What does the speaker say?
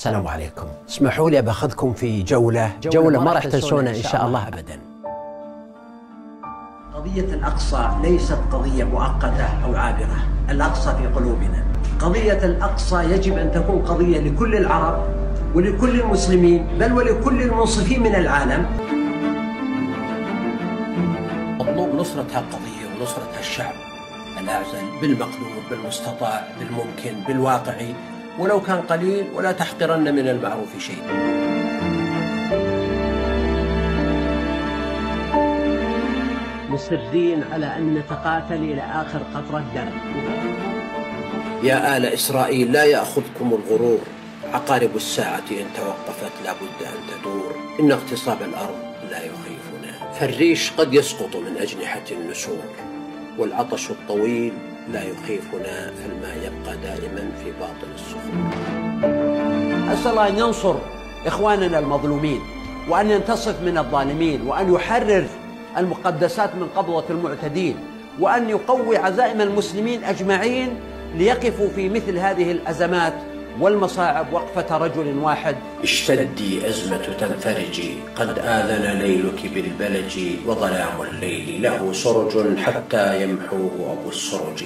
السلام عليكم. اسمحوا لي باخذكم في جولة. جولة ما راح تنسونا إن شاء الله. أبدا. قضية الأقصى ليست قضية مؤقتة أو عابرة. الأقصى في قلوبنا. قضية الأقصى يجب أن تكون قضية لكل العرب ولكل المسلمين بل ولكل المنصفين من العالم. مطلوب نصرة هالقضية ونصرة هالشعب الأعزل بالمقدور بالمستطاع بالممكن بالواقعي. ولو كان قليل ولا تحقرن من المعروف شيء مصرين على أن نتقاتل إلى آخر قطرة دم يا آل إسرائيل لا يأخذكم الغرور. عقارب الساعة إن توقفت لابد أن تدور. إن اغتصاب الأرض لا يخيفنا. فالريش قد يسقط من أجنحة النسور. والعطش الطويل لا يخيفنا فالماء يبقى دائما في باطن الصخور أسأل الله أن ينصر إخواننا المظلومين وأن ينتصف من الظالمين وأن يحرر المقدسات من قبضة المعتدين وأن يقوي عزائم المسلمين أجمعين ليقفوا في مثل هذه الأزمات والمصاعب وقفة رجل واحد. اشتدي أزمة تنفرجي قد آذن ليلك بالبلج وظلام الليل له سرج حتى يمحوه أبو السرج.